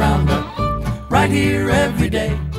Roundup right here every day.